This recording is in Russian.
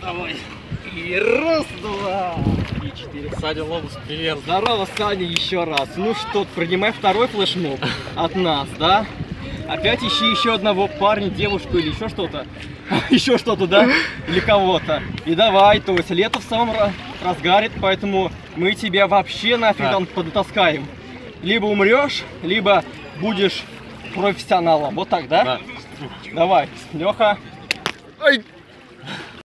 Давай. И раз, два. И четыре. Саня Лобус, привет. Здорово, Саня, еще раз. Ну что, принимай второй флешмоб от нас, да? Опять ищи еще одного парня, девушку или еще что-то. Еще что-то, да? Или кого-то. И давай, то есть лето в самом ра- разгаре, поэтому мы тебя вообще нафиг Да. там подтаскаем. Либо умрешь, либо будешь профессионалом. Вот так, да? Да. Давай, Леха. Ай,